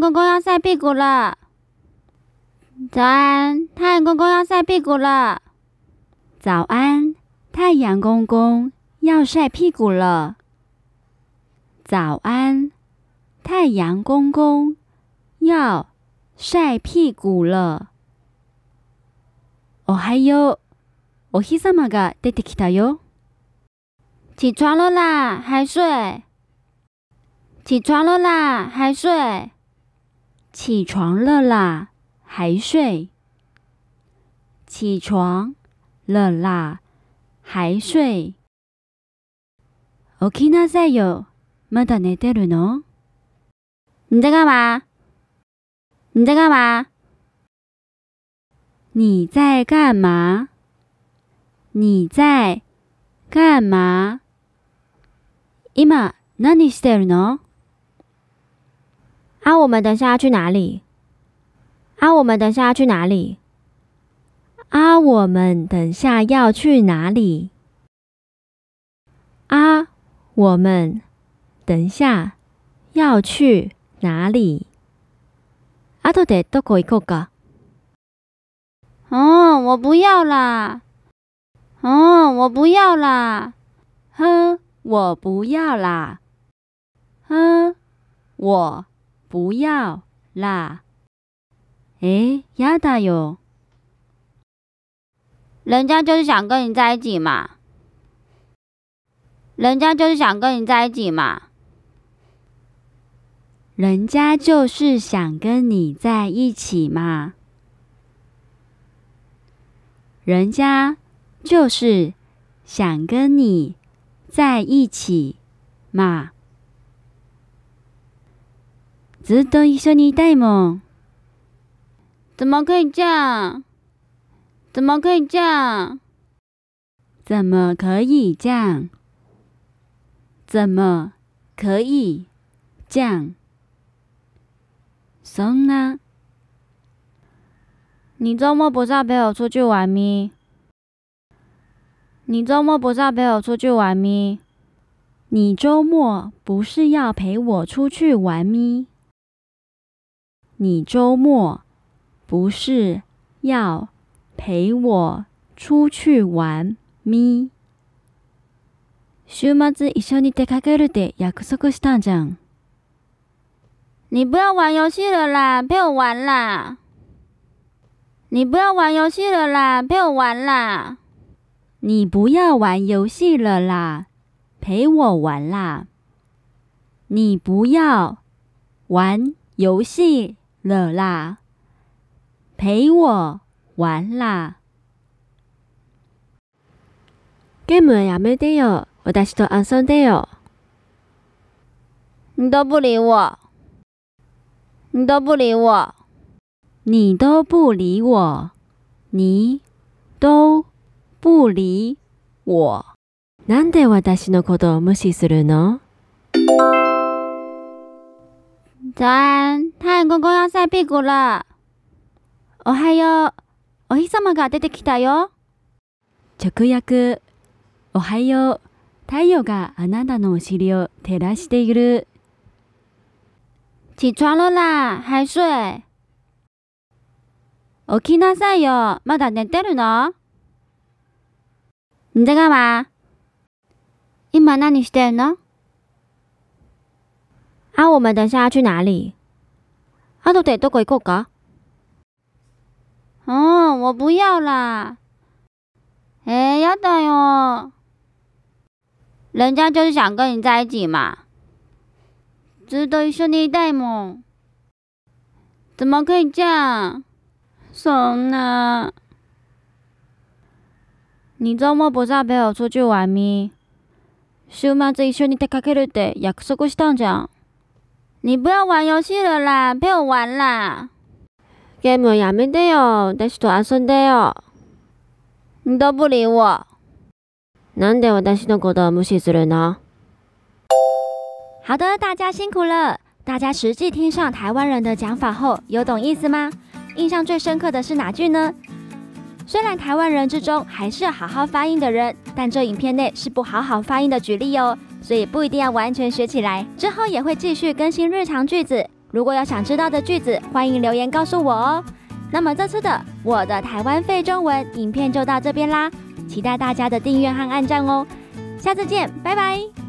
公公要晒屁股了。早安，太阳公公要晒屁股了。早安，太阳公公要晒屁股了。早安，太阳公公要晒屁股了。おはよう。お日様が出てきたよ。起床了啦，还睡？ 起床了啦，还睡？起床了啦，还睡？起床了啦，还睡？起きなさいよ。まだ寝てるの？你在干嘛？你在干嘛？你在干嘛？你在干嘛？今何してるの？ 啊，我们等下要去哪里？啊，我们等下要去哪里？啊，我们等下要去哪里？啊，我们等下要去哪里？あとでどこ行こうか？哦，我不要啦！哦，我不要啦！呵，我不要啦！呵，我 不要啦！诶，やだよ！人家就是想跟你在一起嘛！人家就是想跟你在一起嘛！人家就是想跟你在一起嘛！人家。就是想跟你在一起嘛。 ずっと一緒にいたいもん。怎么可以这样？怎么可以这样？怎么可以这样？怎么可以这样？そんな。你周末不是要陪我出去玩咪？你周末不是要陪我出去玩咪？你周末不是要陪我出去玩咪？ 你周末不是要陪我出去玩咪？週末一緒に出かけるって約束したんじゃん。你不要玩游戏了啦，陪我玩啦！你不要玩游戏了啦，陪我玩啦！你不要玩游戏了啦，陪我玩啦！你不要玩游戏 了啦，陪我玩啦！ゲームやめてよ、私と遊んでよ。你都不理我，你都不理我，你都不理我，你都。不理我。なんで私のことを無視するの？ 早安，太阳公公要晒屁股了。おはよう、お日様が出てきたよ。直訳。おはよう、太陽があなたのお尻を照らしている。起床了啦，还睡？起きなさいよ、まだ寝てるの？你在干嘛？今何してるの？啊，我们等下要去哪里？あとでどこ行こうか？哦，我不要啦！哎，要的哟！人家就是想跟你在一起嘛。ずっと一緒にいたいもん。怎么可以这样？そんな。你周末不是要陪我出去玩咪？週末一緒に出かけるって約束したんじゃん。 你不要玩遊戲了啦，陪我玩啦。ゲームやめてよ、私と遊んでよ。你都不理我。なんで私のことを無視するの？好的，大家辛苦了。大家实际听上台湾人的讲法后，有懂意思吗？印象最深刻的是哪句呢？虽然台湾人之中还是好好发音的人，但这影片内是不好好发音的举例哦， 所以不一定要完全学起来。之后也会继续更新日常句子。如果有想知道的句子，欢迎留言告诉我哦。那么这次的我的台湾废中文影片就到这边啦，期待大家的订阅和按赞哦。下次见，拜拜。